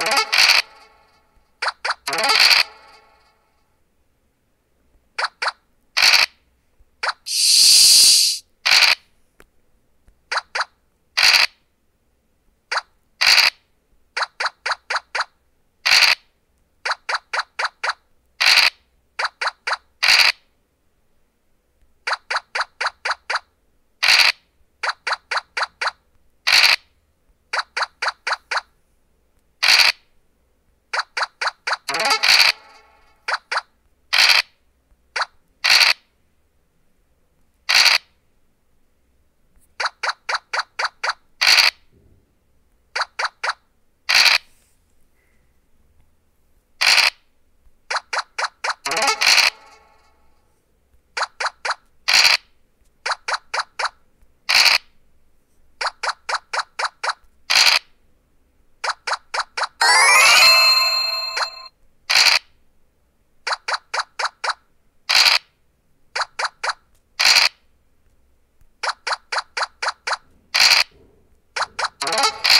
Thank you. You Thank you.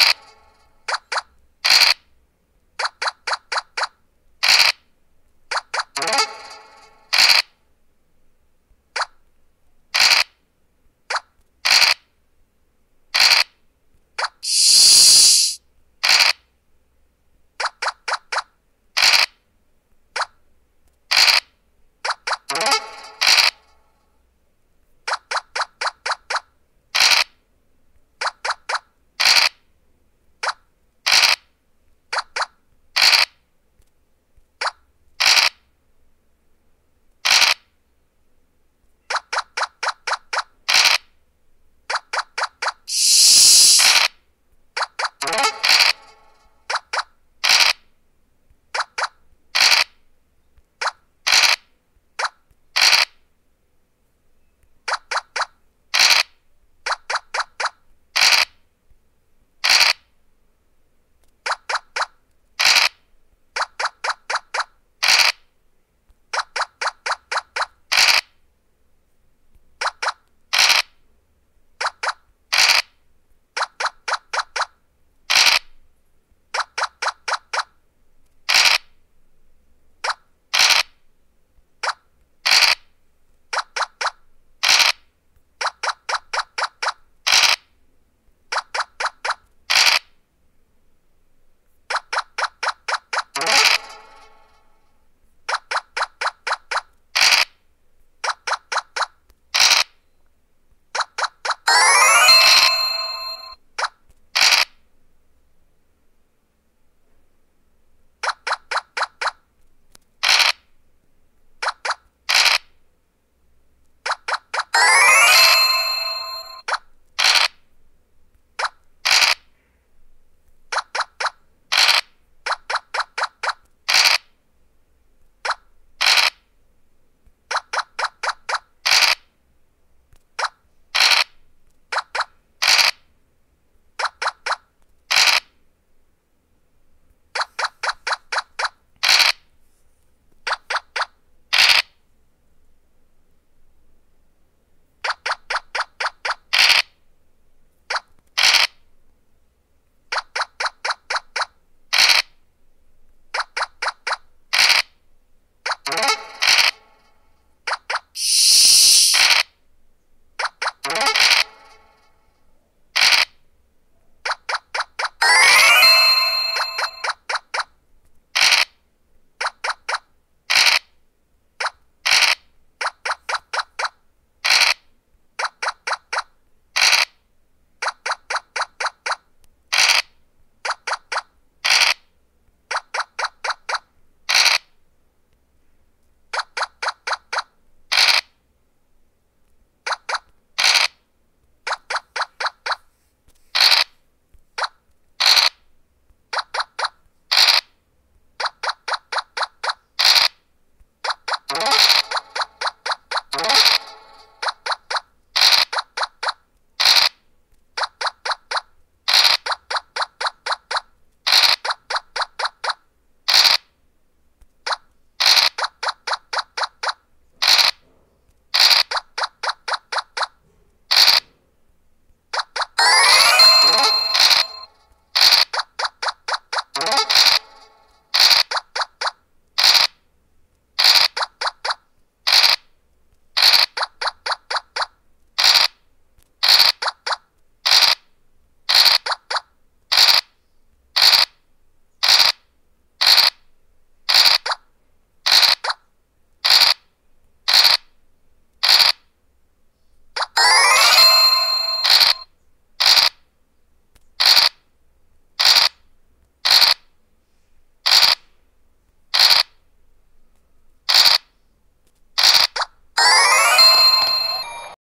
you